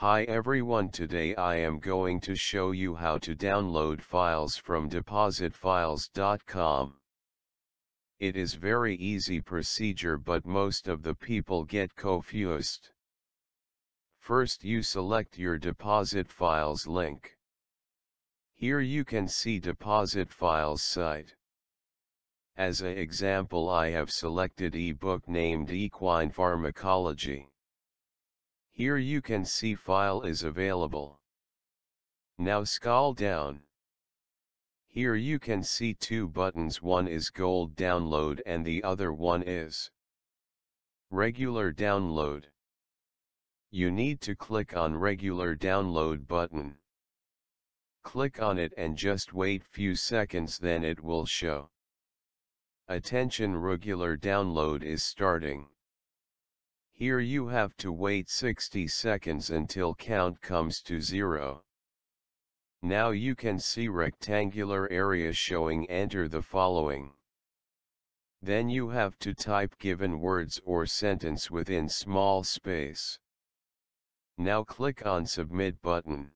Hi everyone today I am going to show you how to download files from depositfiles.com. It is very easy procedure but most of the people get confused. First you select your deposit files link. Here you can see deposit files site. As a example I have selected ebook named Equine Pharmacology. Here you can see file is available. Now scroll down. Here you can see two buttons one is gold download and the other one is regular download. You need to click on regular download button. Click on it and just wait few seconds then it will show. Attention regular download is starting. Here you have to wait 60 seconds until count comes to 0. Now you can see rectangular area showing enter the following. Then you have to type given words or sentence within small space. Now click on submit button.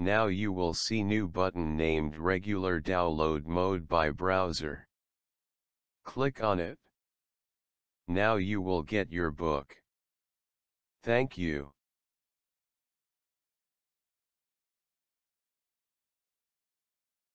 Now you will see new button named regular download mode by browser. Click on it. Now you will get your book. Thank you.